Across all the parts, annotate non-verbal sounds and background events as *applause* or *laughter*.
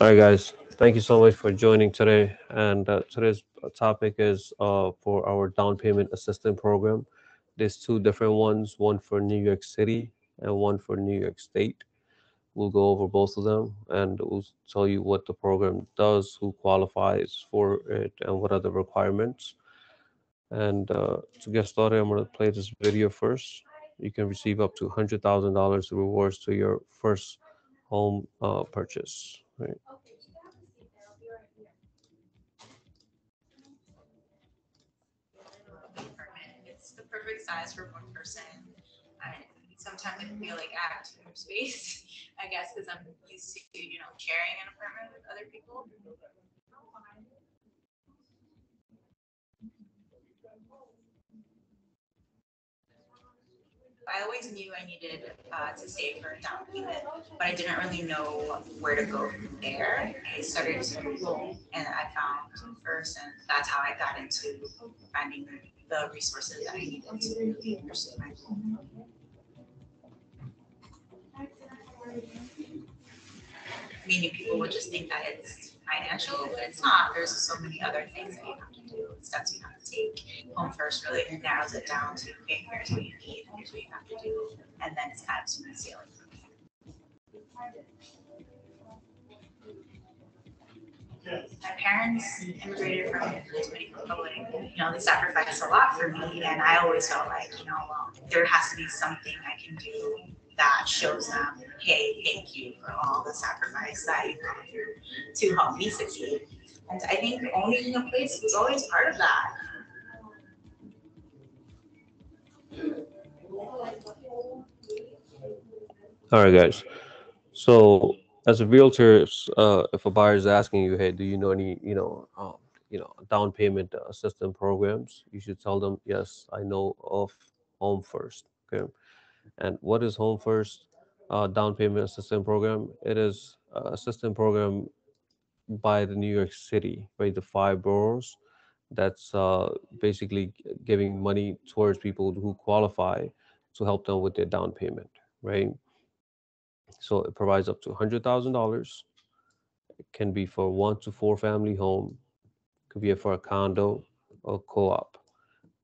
All right, guys. Thank you so much for joining today. And uh, today's topic is uh, for our down payment assistance program. There's two different ones, one for New York City and one for New York State. We'll go over both of them and we'll tell you what the program does, who qualifies for it, and what are the requirements. And uh, to get started, I'm going to play this video first. You can receive up to $100,000 rewards to your first home uh, purchase. Right. It's the perfect size for one person. I, sometimes I feel like I have too much space, *laughs* I guess, because I'm used to, you know, sharing an apartment with other people. I always knew I needed uh, to save for a down payment, but I didn't really know where to go from there. I started to Google and I found first, and that's how I got into finding the resources that I needed to pursue my goal. Many people would just think that it's financial, but it's not. There's so many other things that you have to do, steps you have to take. Home first really narrows it down to okay, here's what you need, here's what you have to do, and then it's kind of smooth sailing from there. My parents immigrated from Dominican Republic. You know, they sacrificed a lot for me, and I always felt like, you know, well, there has to be something I can do that shows them, hey, thank you for all the sacrifice that you've gone through to help me succeed. And I think owning a place was always part of that. All right, guys. So as a realtor, uh, if a buyer is asking you, hey, do you know any, you know, um, you know, down payment assistance programs? You should tell them, yes, I know of Home First. Okay. And what is Home First uh, down payment assistance program? It is a assistance program by the New York City, right? The five boroughs that's uh, basically giving money towards people who qualify to help them with their down payment, right? So it provides up to $100,000. It can be for one to four family home, could be for a condo or co-op,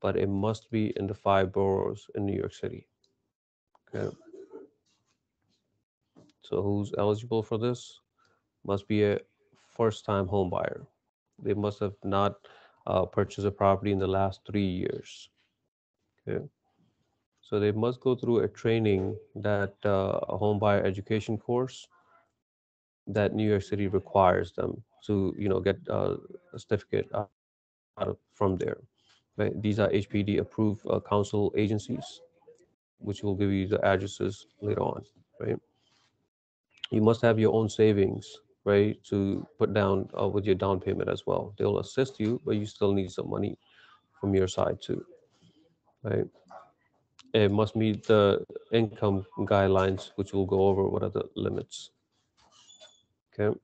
but it must be in the five boroughs in New York City. Okay. So who's eligible for this? Must be a first-time home buyer. They must have not uh, purchased a property in the last three years. Okay. So they must go through a training that uh, a home buyer education course that New York City requires them to, you know, get uh, a certificate out of, from there. Right? These are HPD approved uh, council agencies, which will give you the addresses later on. Right? You must have your own savings, right, to put down uh, with your down payment as well. They'll assist you, but you still need some money from your side too. Right? it must meet the income guidelines, which we'll go over what are the limits. Okay.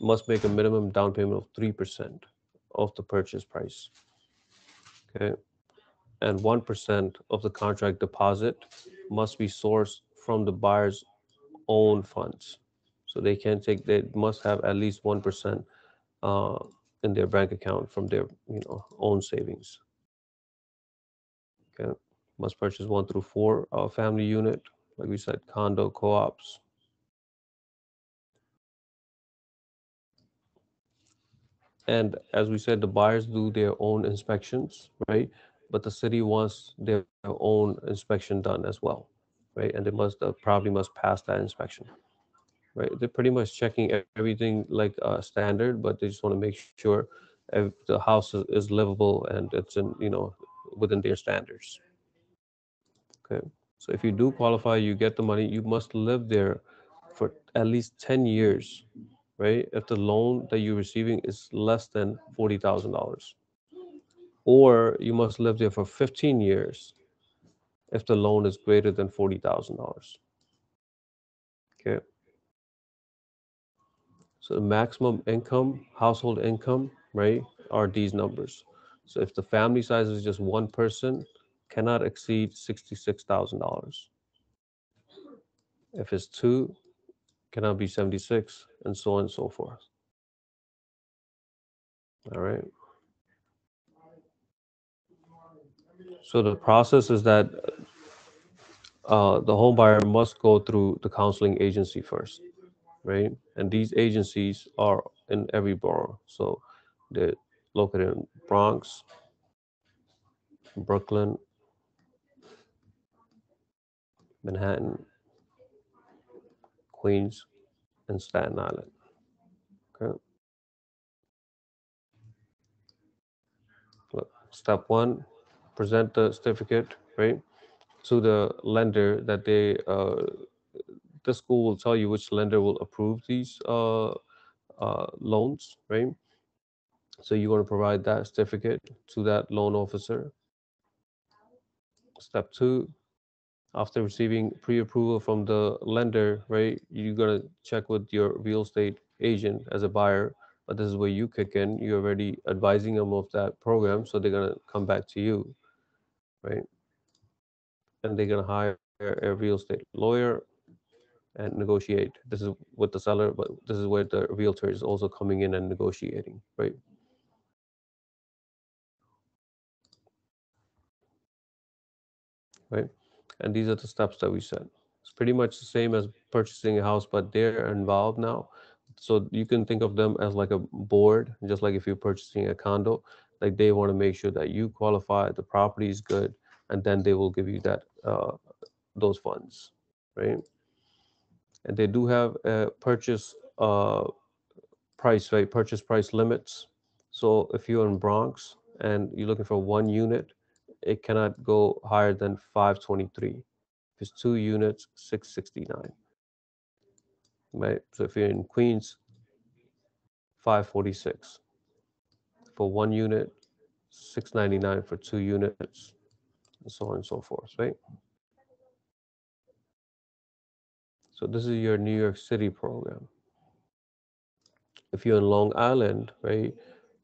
Must make a minimum down payment of 3% of the purchase price. Okay. And 1% of the contract deposit must be sourced from the buyer's own funds. So they can take, they must have at least 1% uh, in their bank account from their, you know, own savings. Okay must purchase one through four uh, family unit, like we said, condo co-ops. And as we said, the buyers do their own inspections, right? But the city wants their own inspection done as well, right? And they must uh, probably must pass that inspection, right? They're pretty much checking everything like uh, standard, but they just want to make sure if the house is, is livable and it's in, you know, within their standards. Okay. So if you do qualify, you get the money, you must live there for at least 10 years, right? If the loan that you're receiving is less than $40,000. Or you must live there for 15 years if the loan is greater than $40,000. Okay. So the maximum income, household income, right, are these numbers. So if the family size is just one person, cannot exceed $66,000. If it's two, cannot be 76, and so on and so forth. All right. So the process is that uh, the home buyer must go through the counseling agency first, right? And these agencies are in every borough. So they're located in Bronx, Brooklyn, Manhattan, Queens, and Staten Island. Okay. Look, Step one, present the certificate, right, to the lender that they, uh, the school will tell you which lender will approve these uh, uh, loans, right? So you want to provide that certificate to that loan officer. Step two, after receiving pre-approval from the lender, right, you're gonna check with your real estate agent as a buyer. But this is where you kick in. You're already advising them of that program, so they're gonna come back to you, right? And they're gonna hire a real estate lawyer and negotiate. This is with the seller, but this is where the realtor is also coming in and negotiating, right? right? And these are the steps that we set. It's pretty much the same as purchasing a house, but they're involved now. So you can think of them as like a board, just like if you're purchasing a condo, like they want to make sure that you qualify, the property is good, and then they will give you that uh, those funds, right? And they do have a purchase uh, price, right? Purchase price limits. So if you're in Bronx and you're looking for one unit, it cannot go higher than 523. If it's two units, 669. Right? So if you're in Queens, 546. For one unit, 699 for two units, and so on and so forth, right? So this is your New York City program. If you're in Long Island, right,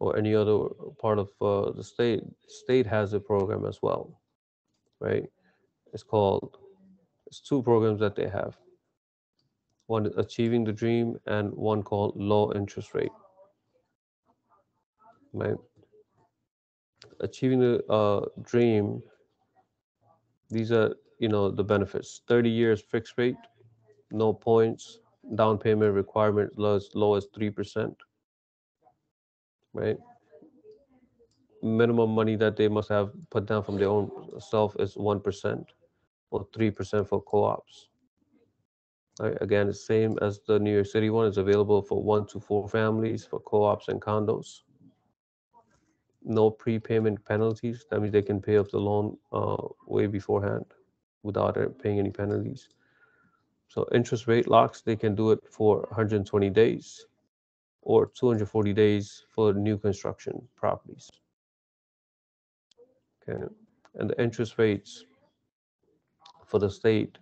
or any other part of uh, the state, state has a program as well, right? It's called, it's two programs that they have. One is Achieving the Dream and one called Low Interest Rate, right? Achieving the uh, Dream, these are, you know, the benefits. 30 years fixed rate, no points, down payment requirement low as low as 3%, right? Minimum money that they must have put down from their own self is 1% or 3% for co-ops. Right? Again, the same as the New York City one is available for one to four families for co-ops and condos. No prepayment penalties. That means they can pay off the loan uh, way beforehand without paying any penalties. So interest rate locks, they can do it for 120 days or 240 days for new construction properties. Okay, and the interest rates for the state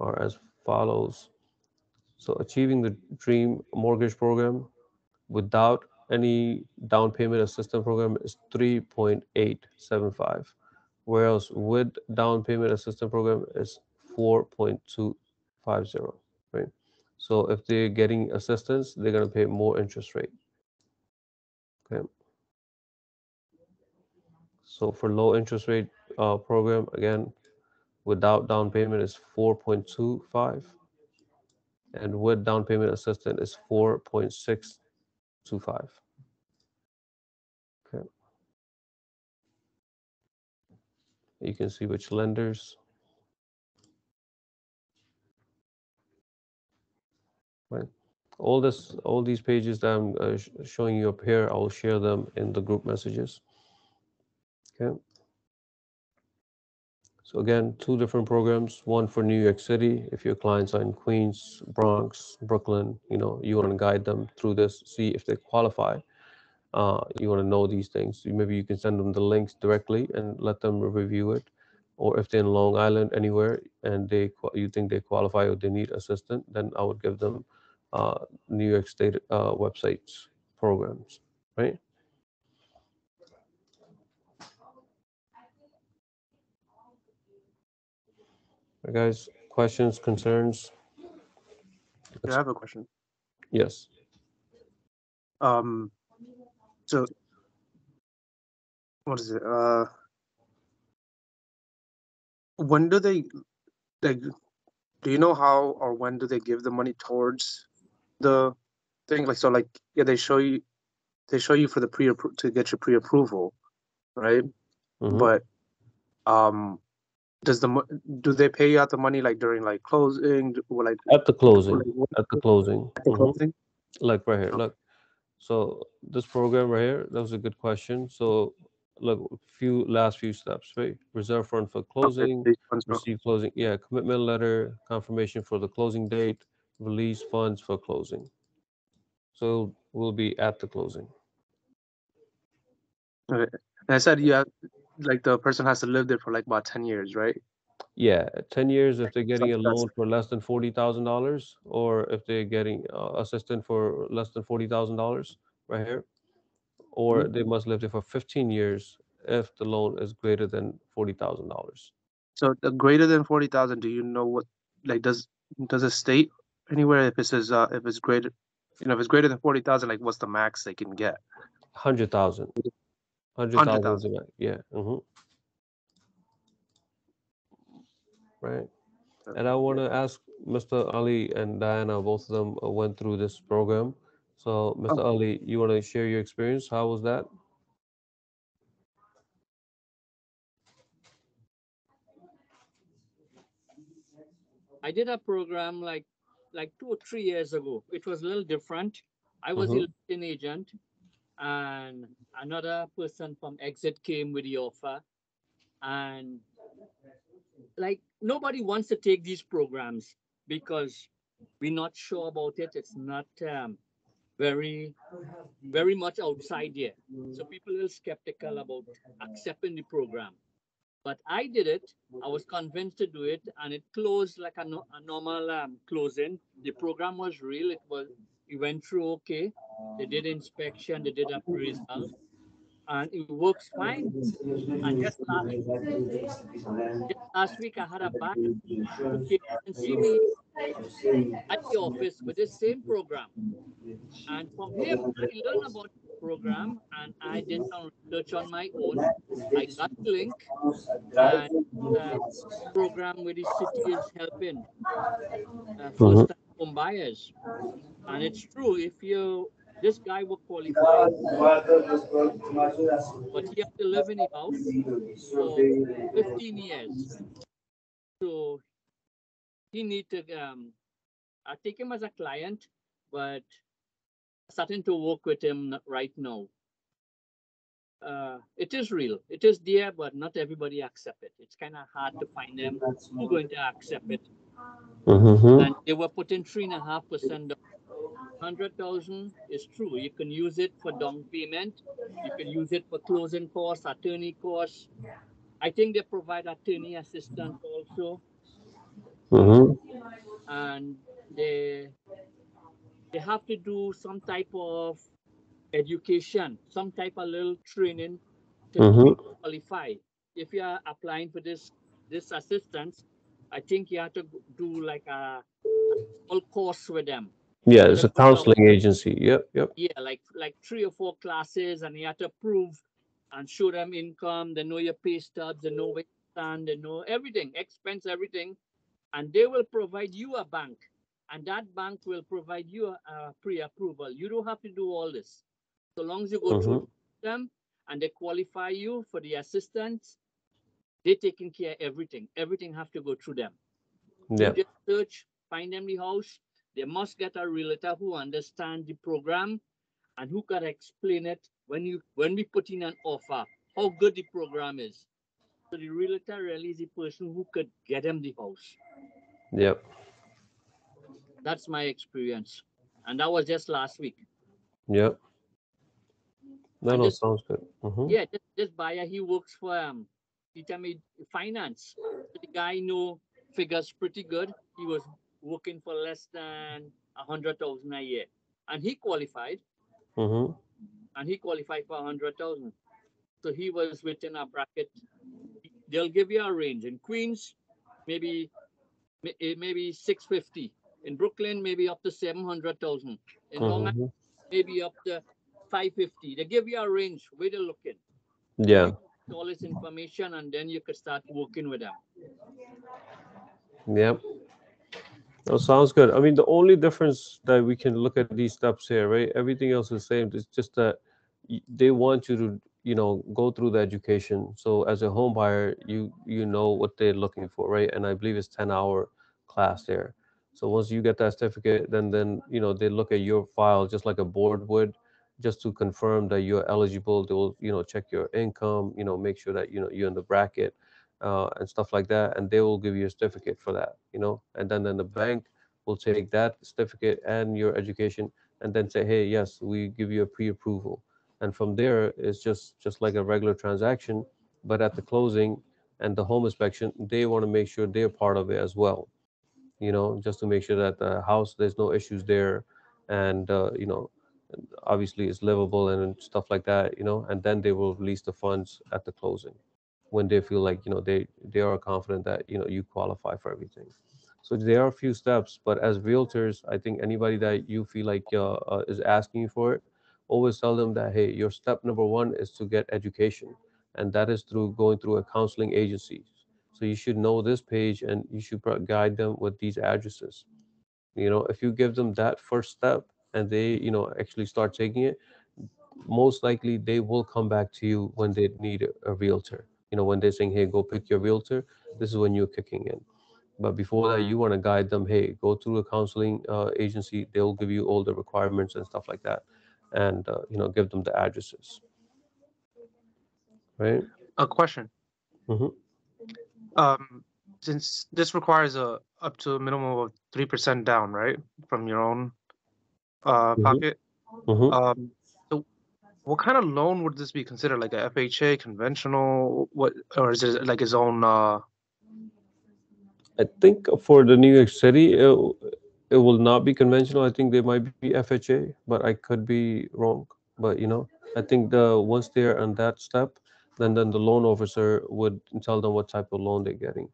are as follows. So achieving the dream mortgage program without any down payment assistance program is 3.875, whereas with down payment assistance program is 4.250, right? So if they're getting assistance, they're gonna pay more interest rate. Okay. So for low interest rate uh, program, again, without down payment is 4.25 and with down payment assistance is 4.625. Okay. You can see which lenders. Right. All this, all these pages that I'm uh, sh- showing you up here, I will share them in the group messages. Okay. So again, two different programs, one for New York City, if your clients are in Queens, Bronx, Brooklyn, you know, you want to guide them through this, see if they qualify. Uh, you want to know these things. Maybe you can send them the links directly and let them review it. Or if they're in Long Island, anywhere, and they you think they qualify or they need assistance, then I would give them New York State uh, websites programs, right? Right, guys, questions, concerns? Yeah, I have a question. Yes. Um, so what is it? Uh, when do they like? Do you know how or when do they give the money towards the thing? Like so, like yeah, they show you, they show you for the pre to get your pre-approval, right? Mhm. But um, does the do they pay you out the money like during like closing or like At the closing. like, At the closing. at the Mhm. closing? Like right here, Okay. look. So this program right here, that was a good question. So look, few last few steps, right? Reserve fund for closing, are- receive closing, yeah, commitment letter, confirmation for the closing date, release funds for closing. So we'll be at the closing. And I said you have like the person has to live there for like about ten years, right? Yeah, ten years if they're getting a loan for less than forty thousand dollars, or if they're getting uh, assistance for less than forty thousand dollars, right here. Or Mhm. they must live there for fifteen years if the loan is greater than forty thousand dollars. So the greater than forty thousand, do you know what like does does it state anywhere if it says uh if it's greater you know if it's greater than forty thousand, like what's the max they can get? Hundred thousand. Hundred 100,000. thousand, yeah. Mm-hmm. Right. And I want to ask Mr. Ali and Diana, both of them uh, went through this program. So, Mr. Ali, you want to share your experience? How was that? I did a program like like two or three years ago. It was a little different. I was Mhm. a listing agent, and another person from Exit came with the offer, and like nobody wants to take these programs because we're not sure about it. It's not um, very very much outside here. so people are skeptical about accepting the program. But I did it. I was convinced to do it, and it closed like a, no, a normal um, closing. The program was real. It was. It went through okay. They did inspection. They did appraisal, and it works fine. And just last, just last week, I had a back and see me at the office with the same program. And from him, I learned about program, and I did some research on my own. I got the link, and uh, program where the city is helping uh, first time home buyers. And it's true, if you, this guy will qualify, but he have to live in a house for 15 years. So he need to, um, I take him as a client, but starting to work with him right now. Uh, it is real. It is there, but not everybody accept it. It's kind of hard to find them who going to accept it. Mm-hmm. And they were putting three and a half percent. Hundred thousand is true. You can use it for down payment. You can use it for closing costs, attorney costs. I think they provide attorney assistance also, Mm-hmm. and they they have to do some type of education, some type of little training to Mhm. qualify. If you are applying for this this assistance, I think you have to do like a full course with them. Yeah, it's a counseling agency. Yep, yep. Yeah, like like three or four classes, and you have to prove and show them income. They know your pay stubs, they know where you stand, they know everything, expense, everything, and they will provide you a bank, and that bank will provide you a, a pre-approval. You don't have to do all this, so long as you go through mm-hmm. them and they qualify you for the assistance. They're taking care of everything. Everything have to go through them. Yeah. just search, find them the house. They must get a realtor who understand the program and who can explain it when you when we put in an offer, how good the program is. So the realtor really is the person who could get them the house. Yep. That's my experience. And that was just last week. And no, this- sounds good. Mm-hmm. Yeah, this, this buyer, he works for um he tell me finance. The guy know figures pretty good. He was working for less than a hundred thousand a year. And he qualified. Mm-hmm. and he qualified for a hundred thousand. So he was within a bracket. They'll give you a range in Queens, maybe eh, maybe six fifty In Brooklyn, maybe up to 700,000. In Long mm-hmm. Island, maybe up to 550. They give you a range where they're looking. Yeah. All this information, and then you could start working with them. Yep. That sounds good. I mean, the only difference that we can look at these steps here, right? Everything else is the same. It's just that they want you to, you know, go through the education. So as a home buyer, you you know what they're looking for, right? And I believe it's 10 hour class there. So once you get that certificate, then then you know they look at your file just like a board would, just to confirm that you're eligible. They will, you know, check your income, you know, make sure that you know you're in the bracket uh, and stuff like that, and they will give you a certificate for that, you know, and then then the bank will take that certificate and your education and then say, hey, yes, we give you a pre-approval, and from there it's just just like a regular transaction, but at the closing and the home inspection, they want to make sure they're part of it as well, you know, just to make sure that the house there's no issues there, and uh, you know, obviously it's livable and stuff like that, you know, and then they will release the funds at the closing when they feel like you know they they are confident that you know you qualify for everything. So there are a few steps but as realtors i think anybody that you feel like uh, uh, is asking you for it always tell them that hey your step number one is to get education. And that is through going through a counseling agency so you should know this page and you should guide them with these addresses. You know if you give them that first step and they you know actually start taking it most likely they will come back to you when they need a, a realtor. You know when they're saying hey go pick your realtor this is when you're kicking in. But before that you want to guide them hey go through a counseling uh, agency. They'll give you all the requirements and stuff like that and uh, you know give them the addresses. Right? A question. Mhm. Um, since this requires a up to a minimum of three percent down, right, from your own uh Mhm. pocket. Mhm. Um, so what kind of loan would this be considered? Like a FHA, conventional, what, or is it like his own? Uh, i think for the new york city it, it will not be conventional i think they might be fha but i could be wrong but you know i think the once they're on that step then then the loan officer would tell them what type of loan they're getting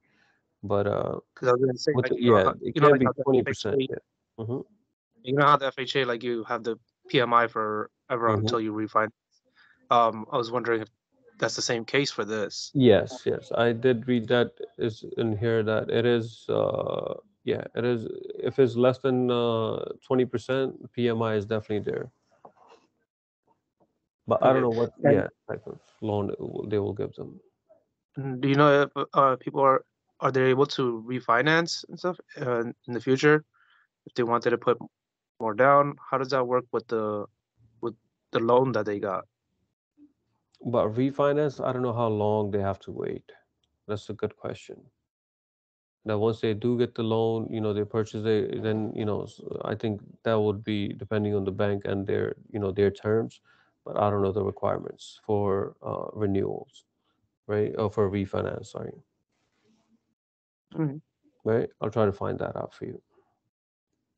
but uh I was gonna say, like, the- you know, yeah how- it you know, can like be 20 percent FHA yeah. hmm you know how the FHA like you have the PMI forever Mhm. until you refinance. Um, I was wondering if that's the same case for this. Yes, yes, I did read that is in here that it is, uh, yeah, it is, if it's less than, uh, twenty percent, PMI is definitely there. But I don't know what, And- yeah, type of loan it will- they will give them. Mm, Do you know if uh, people are are they able to refinance and stuff uh, in the future if they wanted to put more down? How does that work with the with the loan that they got? But refinance, I don't know how long they have to wait. That's a good question. Now, once they do get the loan, you know, they purchase it, then, you know, s- I think that would be depending on the bank and their, you know, their terms. But I don't know the requirements for uh, renewals, right? Or for refinance, sorry. Mhm. Right? I'll try to find that out for you.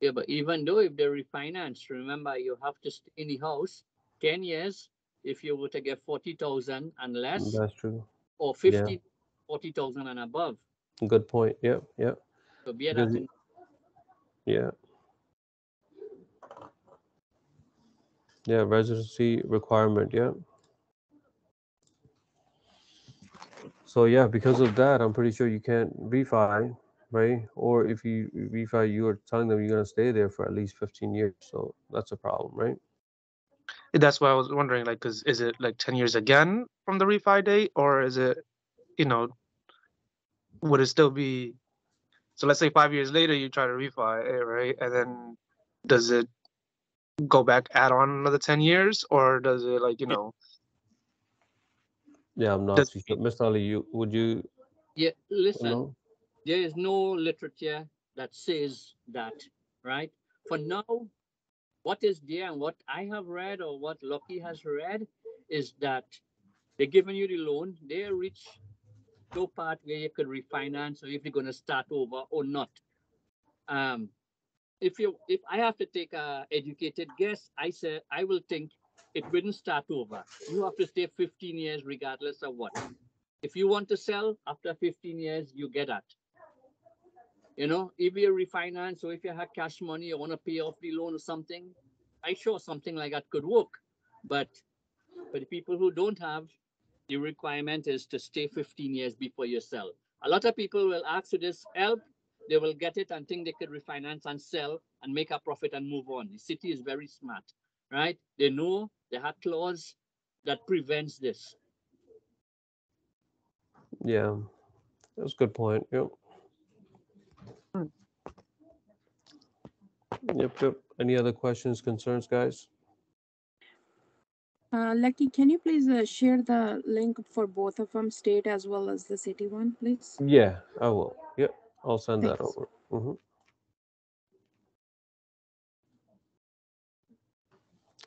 Yeah, but even though if they refinance, remember you have to stay in the house 10 years if you were to get 40,000 and less That's true. or Yeah. 50, 40,000 and above. Good point. Yeah, yeah. So be that in Yeah. Yeah, residency requirement, yeah. So yeah, because of that, I'm pretty sure you can't refi, right? Or if you refi, you are telling them you're gonna stay there for at least 15 years. So that's a problem, right? That's why I was wondering, like, cause is it like ten years again from the refi date, or is it, you know, would it still be? So let's say five years later you try to refi, it, right? And then does it go back add on another ten years, or does it like you know? Yeah, I'm not Does- Mr. Ali, you would you Yeah, listen, know? there is no literature that says that, right? For now, what is there and what I have read or what Lucky has read is that they're giving you the loan, they reach no part where you could refinance or if you're gonna start over or not. Um, if you if I have to take a educated guess, I say I will think it wouldn't start over. You have to stay 15 years regardless of what. If you want to sell after 15 years, you get that. You know, if you refinance or if you have cash money, you want to pay off the loan or something, I sure something like that could work. But for the people who don't have, the requirement is to stay 15 years before you sell. A lot of people will ask for this help, they will get it and think they could refinance and sell and make a profit and move on. The city is very smart, right? They know they have clause that prevents this. Yeah, that's a good point. Yep. Yep, yep. Any other questions, concerns, guys? Uh, Lucky, can you please uh, share the link for both of them, state as well as the city one, please? Yeah, I will. Yep, I'll send that Thanks. over. hmm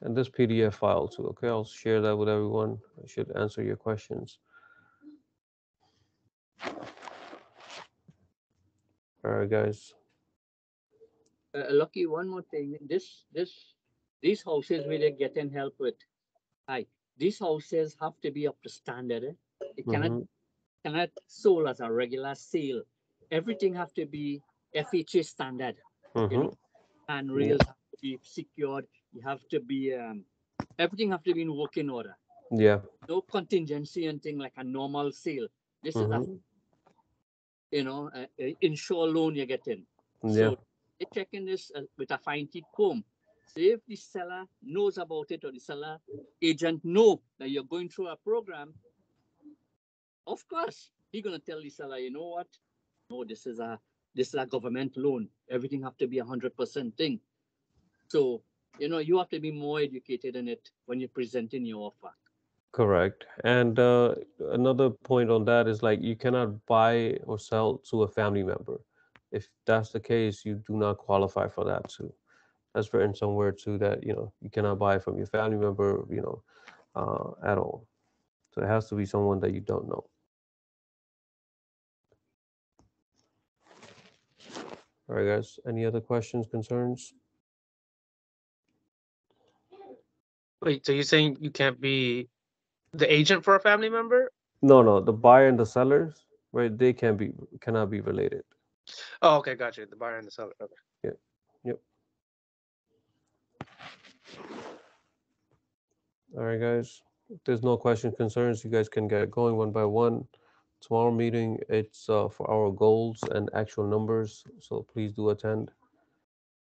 And this PDF file too, okay? I'll share that with everyone. I should answer your questions. All right, guys. Uh, Lucky, one more thing. This, this, these houses we they're getting help with, hi, these houses have to be up to standard. Eh? It cannot, Mhm. cannot sold as a regular sale. Everything have to be FHA standard. Mhm. know, and rails have to be secured. You have to be, um, everything have to be in working order. Yeah, No contingency and thing like a normal sale. This is a, you know, a insure loan you're getting. yeah, So they're checking this uh, with a fine tooth comb. So if the seller knows about it or the seller agent know that you're going through a program, of course, he's gonna tell the seller, you know what? No, this is a this is a government loan. Everything have to be a hundred percent thing. So, you know, you have to be more educated in it when you're presenting your offer. correct. And uh, another point on that is like you cannot buy or sell to a family member. If that's the case, you do not qualify for that too. That's written somewhere too that you know you cannot buy from your family member, you know, uh, at all. So it has to be someone that you don't know. All right, guys. Any other questions, concerns? Wait, so you're saying you can't be the agent for a family member? No, no. The buyer and the sellers, right? They can be cannot be related. Oh, okay, gotcha. The buyer and the seller. Okay. Yeah. Yep. All right, guys. If there's no questions, concerns, you guys can get going one by one. Tomorrow meeting, it's uh, for our goals and actual numbers, so please do attend.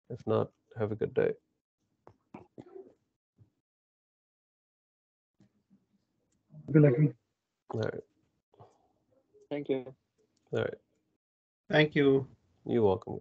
If not, have a good day. Good luck. All right, Thank you. all right. Thank you. You're welcome.